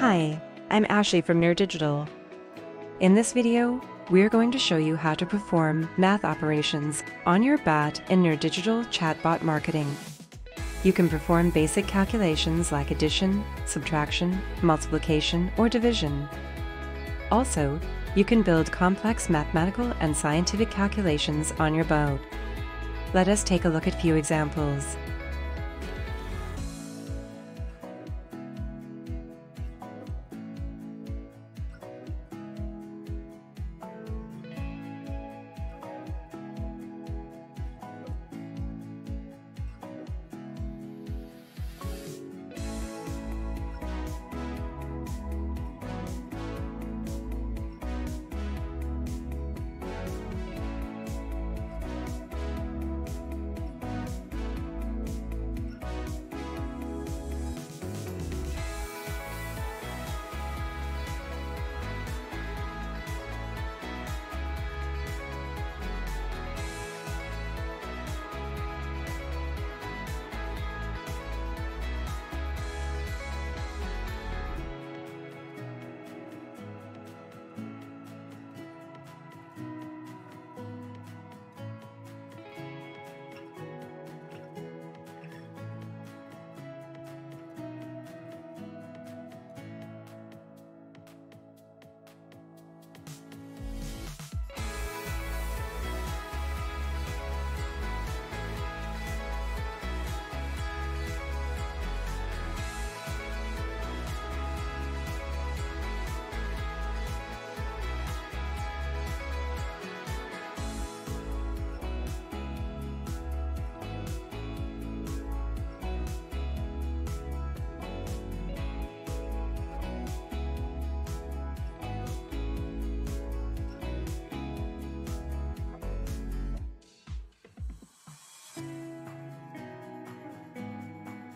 Hi, I'm Ashley from nerDigital. In this video, we're going to show you how to perform math operations on your bot in nerDigital Chatbot Marketing. You can perform basic calculations like addition, subtraction, multiplication, or division. Also, you can build complex mathematical and scientific calculations on your boat. Let us take a look at few examples.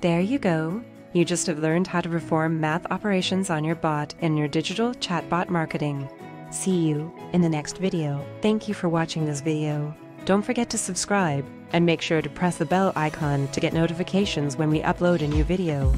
There you go. You just have learned how to perform math operations on your bot in your Digital chatbot marketing. See you in the next video. Thank you for watching this video. Don't forget to subscribe and make sure to press the bell icon to get notifications when we upload a new video.